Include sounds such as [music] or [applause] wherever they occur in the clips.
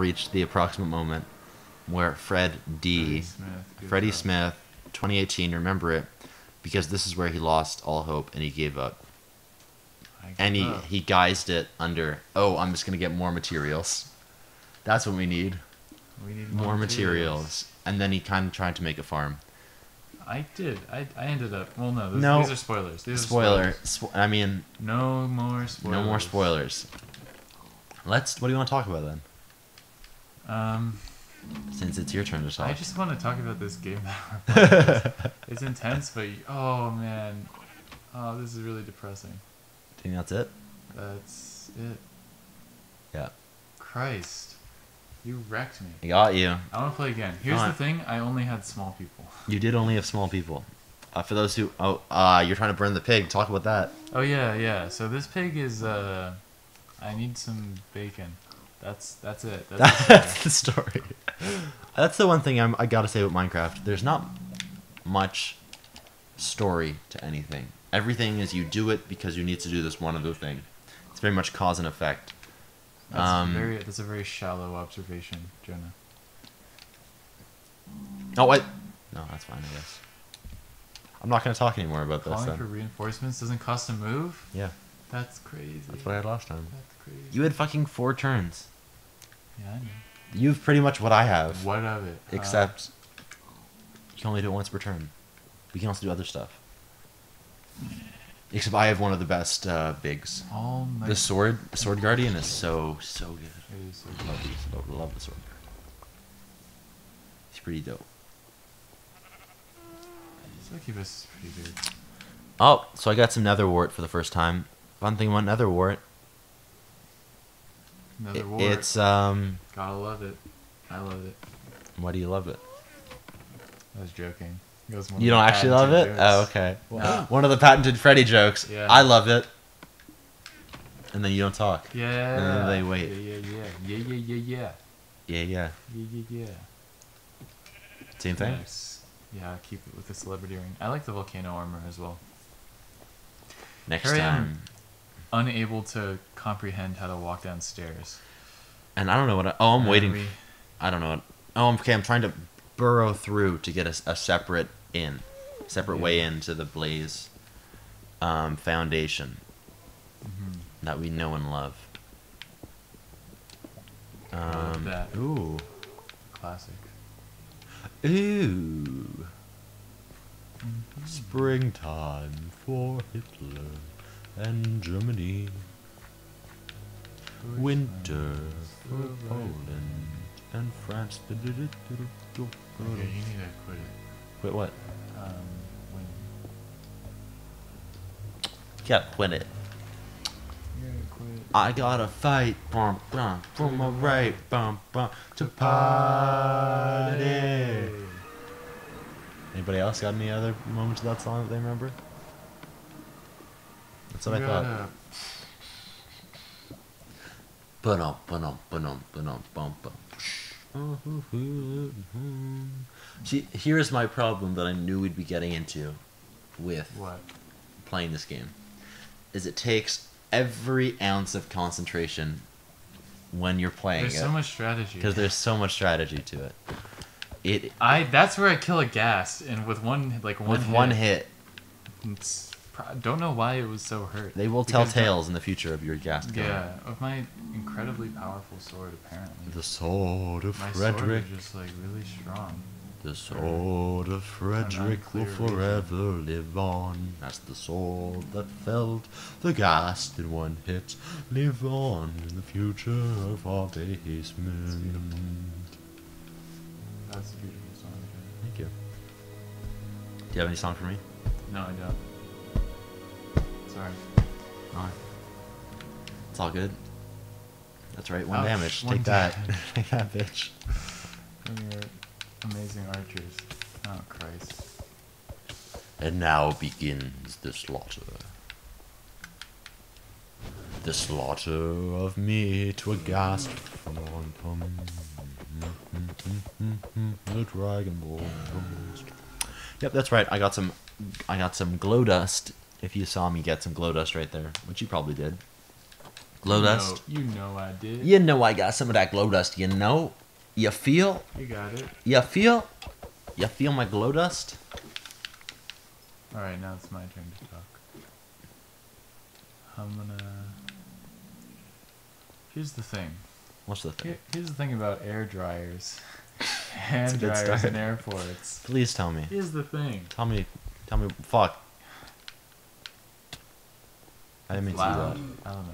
reached the approximate moment where Fred D. Freddie Smith. Freddie. Smith, 2018, remember it, because this is where he lost all hope and he gave up. Give And he, up. he guised it under, oh, I'm just going to get more materials. That's what we need. we need More materials. And then he kind of tried to make a farm. I did. I, I ended up. Well, no. Those, No. These are spoilers. These Spoiler. Are spoilers. Spo- I mean, No more spoilers. no more spoilers. Let's, what do you want to talk about then? Um, Since it's your turn to talk. I just want to talk about this game [laughs] [laughs] it's intense, but you, oh man, oh this is really depressing. I think that's it? That's it. Yeah. Christ, you wrecked me. I got you. I want to play again. Here's the thing: I only had small people. [laughs] You did only have small people. Uh, for those who, oh, uh, you're trying to burn the pig. Talk about that. Oh yeah, yeah. So this pig is. uh I need some bacon. That's that's it. [laughs] That's, That's the story. That's the one thing I'm, I gotta say about Minecraft. There's not much story to anything. Everything is you do it because you need to do this one other thing. It's very much cause and effect. that's um, very. That's a very shallow observation, Jonah. Oh wait, no, that's fine. I guess. I'm not gonna talk anymore about this. Calling for reinforcements doesn't cost a move. Yeah, That's crazy. that's what I had last time. That's crazy. You had fucking four turns. Yeah, I know. You have pretty much what I have, What of it? Uh, except you can only do it once per turn. We can also do other stuff. Except I have one of the best uh, bigs. Uh, all night. The sword, sword guardian is so so good. It is so Love, the- love, love the sword guard. He's pretty dope. Succubus is pretty good. Oh, so I got some nether wart for the first time. Fun thing about nether wart, Another it- war. it's um. Gotta love it. I love it. Why do you love it? I was joking. Was You don't actually love it? patented Oh, okay. No. [gasps] One of the patented Freddy jokes. Yeah. I love it. And then you don't talk. Yeah. And then they wait. Yeah, yeah, yeah. Yeah, yeah, yeah, yeah. Yeah, yeah. Yeah, yeah, yeah. Same thing. Nice. Yeah, keep it with the celebrity ring. I like the volcano armor as well. Next Here I am. Unable to comprehend how to walk downstairs. And I don't know what. I, oh, I'm And waiting. we- I don't know. What, oh, I'm- okay. I'm trying to burrow through to get a separate in, separate way Yeah. into the Blaze um, foundation Mhm. that we know and love. Um, that. Ooh. Classic. Ooh. Springtime for Hitler and Germany. Winter for Poland and France. Okay, you need to quit it. Wait, what? Um, when Yeah, quit it. quit. I gotta fight, bum, bum, for my right, bum, bum, to party. Anybody else got any other moments of that song that they remember? That's what I thought. Ba-dum, ba-dum, ba-dum, ba-dum, bum. See, here's my problem that I knew we'd be getting into with What? playing this game. Is it takes every ounce of concentration when you're playing There's it. so much strategy. because there's so much strategy to it. It I that's where I kill a ghast and with one like one with hit, one hit, it's pro- don't know why it was so hurt. they will tell tales in the future of your ghast. gun. Yeah, of my incredibly powerful sword. Apparently, The sword of my Frederick. sword is just like really strong. The sword of Frederick will forever live on. That's the sword that felled the ghast in one hit. Live on in the future of our basement. That's a beautiful song. Thank you. Do you have any song for me? No, I don't. Sorry. Alright. It's all good. That's right, one Ouch, damage. one Take that. [laughs] Take that, bitch. From your amazing archers. Oh Christ. And now begins the slaughter. The slaughter of me to a from on. The Dragon Ball Yep, that's right. I got some I got some glow dust. If you saw me get some glow dust right there, which you probably did. Glow You know- dust. You know I did. You know I got some of that glow dust. You know. You feel. You got it. You feel. You feel my glow dust. All right, now it's my turn to talk. I'm gonna. Here's the thing. What's the thing? Here, here's the thing about air dryers, [laughs] [laughs] hand dryers start. in airports. Please tell me. Here's the thing. Tell me. Tell me. Fuck. I didn't mean to do that. I don't know.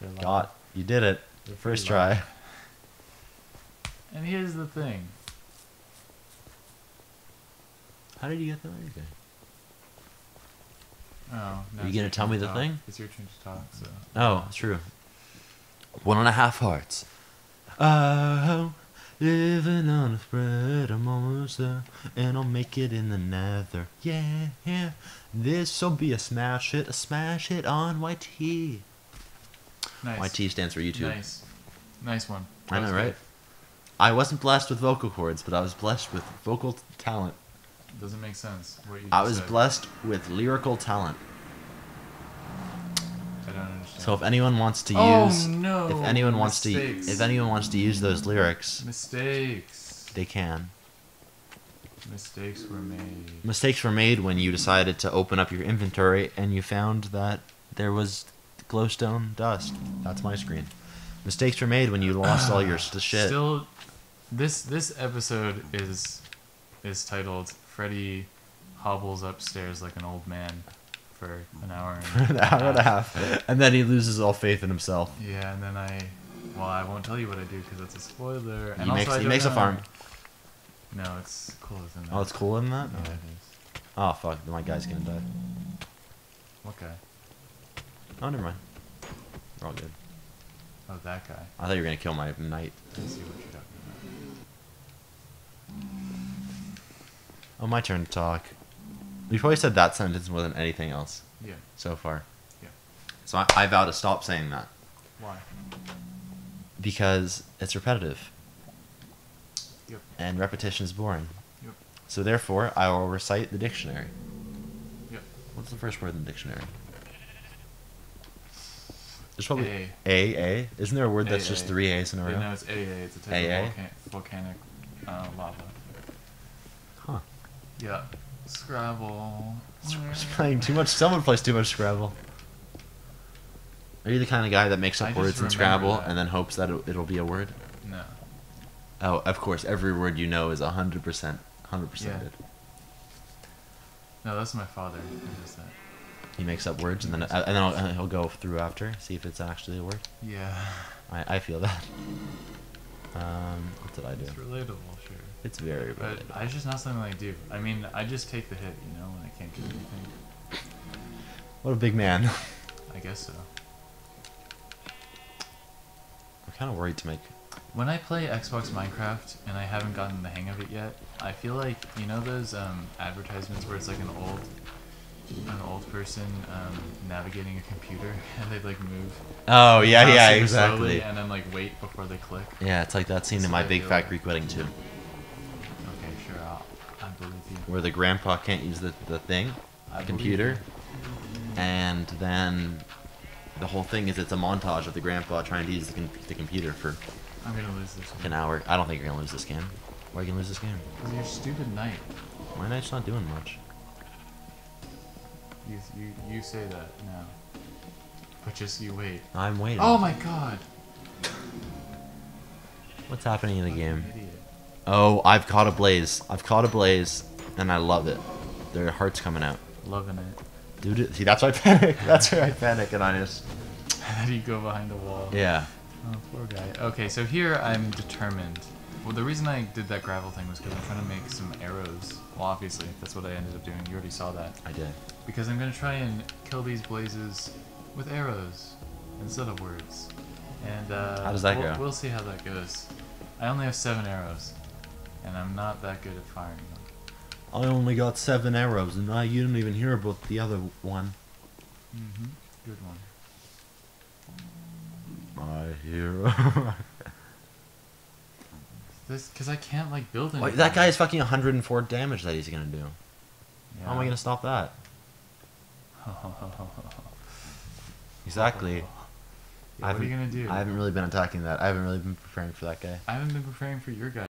They're. God, you did it. They're First loud. try. And here's the thing. How did you get that? Okay. Oh, now you gonna tell turn me to the talk. thing? It's your turn to talk. So Oh, it's true. One and a half hearts. Oh, living on a thread, I'm almost there, uh, and I'll make it in the nether. Yeah, yeah. This'll be a smash hit, a smash hit on YT. nice. YT stands for YouTube. Nice. Nice one. I know, was right? good. I wasn't blessed with vocal cords, but I was blessed with vocal t- talent. Doesn't make sense. What you I was said. blessed with lyrical talent. I don't understand. So if anyone wants to oh use, no! if anyone wants Mistakes. to, if anyone wants to use those lyrics, mistakes, they can. mistakes were made. Mistakes were made when you decided to open up your inventory and you found that there was glowstone dust. That's my screen. Mistakes were made when you lost all your [sighs] st- shit. Still, this this episode is is titled "Freddy hobbles upstairs like an old man" for an hour. And [laughs] an hour and a half, and then he loses all faith in himself. Yeah, and then I, well, I won't tell you what I do because it's a spoiler. And He also makes- I he don't makes a farm. No, it's cooler than that. Oh, it's cooler than that. Yeah, it is. Oh fuck, my guy's gonna die. What guy? Oh, never mind. We're all good. Oh, that guy. I thought you were gonna kill my knight. I see what you're talking Oh, my turn to talk. We probably said that sentence more than anything else. Yeah. so far. Yeah. So I, I vow to stop saying that Why? because it's repetitive Yep. and repetition is boring. Yep. So therefore, I will recite the dictionary. Yep. What's the first word in the dictionary? There's probably A. A A. Isn't there a word that's A, just A. three A's in a row? Yeah, no, it's AA. It's a type AA? of volcan- volcanic uh, lava. Huh. Yeah. Scrabble. It's playing too much. Someone plays too much Scrabble. Are you the kind of guy that makes up just words in Scrabble that. and then hopes that it, it'll be a word? No. Oh, of course. Every word you know is hundred percent, 100%. Yeah. percent. No, that's my father. He does that. He makes up words and then uh, and then I'll, he'll go through after see if it's actually a word. Yeah. I, I feel that. Um, what did I do? It's relatable, sure. It's very But related. I just not something I do. I mean, I just take the hit, you know, when I can't do anything. What a big man. [laughs] I guess so. I'm kind of worried to make. When I play Xbox Minecraft and I haven't gotten the hang of it yet, I feel like you know those um, advertisements where it's like an old, an old person um, navigating a computer [laughs] and they like move. Oh yeah, yeah, exactly. slowly and then like wait before they click. Yeah, it's like that scene That's in My Big Fat. Greek Wedding too, where the grandpa can't use the the thing, the computer, and then the whole thing is it's a montage of the grandpa trying to use the, com- the computer for I'm gonna lose this an hour. I don't think you're gonna lose this game. Why are you gonna lose this game? Because your stupid knight. My knight's not doing much. You, you, you say that now. But just you wait. I'm waiting. Oh my god! What's happening in the Fucking game? Oh, I've caught a blaze. I've caught a blaze, and I love it. Their heart's coming out. Loving it. Dude, see, that's why I panic. [laughs] That's where I panic, and I just. And then you go behind the wall. Yeah. Oh, poor guy. Okay, so here I'm determined. Well, the reason I did that gravel thing was because I'm trying to make some arrows. Well, obviously, that's what I ended up doing. You already saw that. I did. Because I'm going to try and kill these blazes with arrows instead of words. And, uh... How does that we'll, go? We'll see how that goes. I only have seven arrows. And I'm not that good at firing them. I only got seven arrows, and I you didn't even hear about the other one. Mm-hmm. Good one. My hero. [laughs] This, because I can't, like, build anything. Wait, that guy is fucking 104 damage that he's gonna do. Yeah. How am I gonna stop that? [laughs] Exactly. what are you gonna do? I haven't really been attacking that. I haven't really been preparing for that guy. I haven't been preparing for your guy